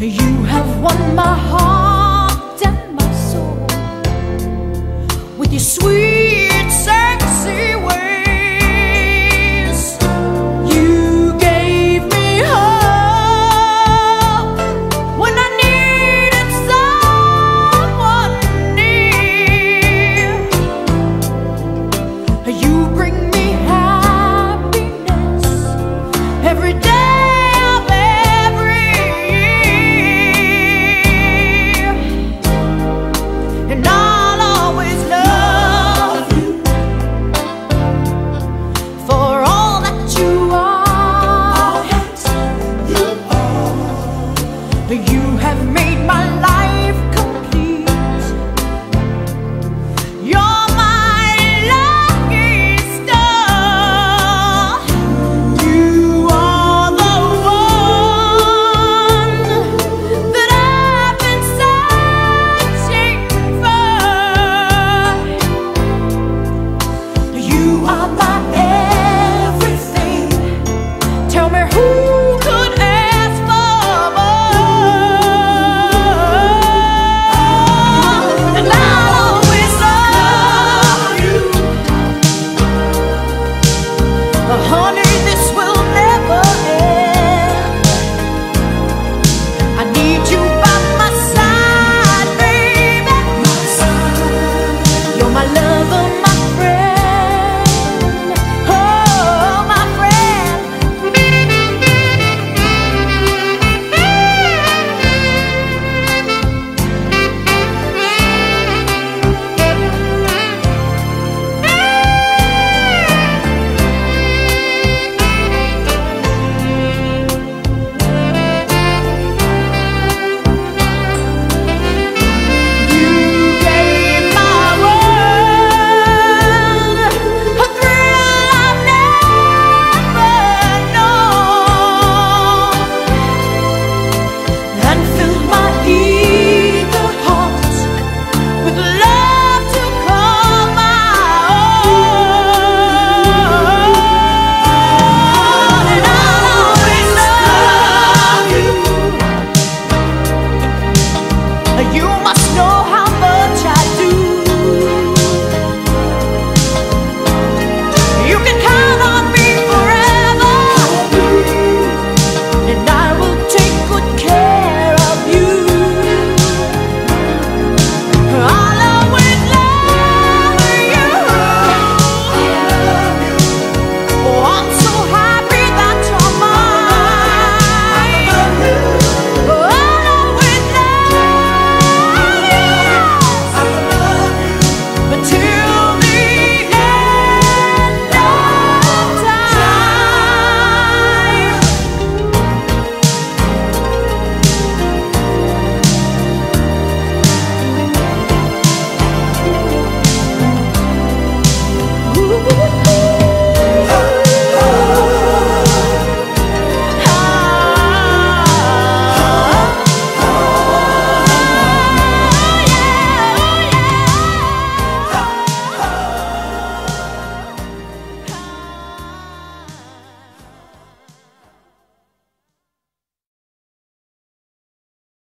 You have won my heart and my soul with your sweet.